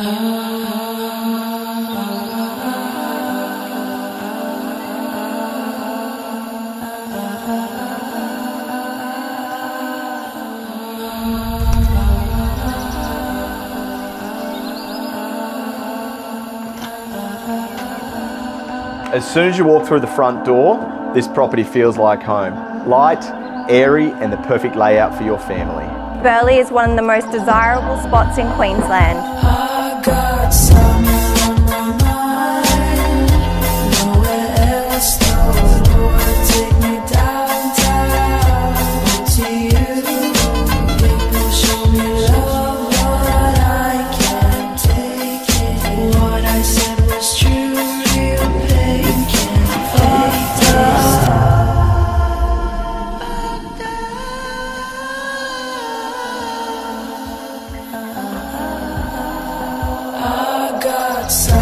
As soon as you walk through the front door, this property feels like home. Light, airy, and the perfect layout for your family. Burleigh is one of the most desirable spots in Queensland. I Some.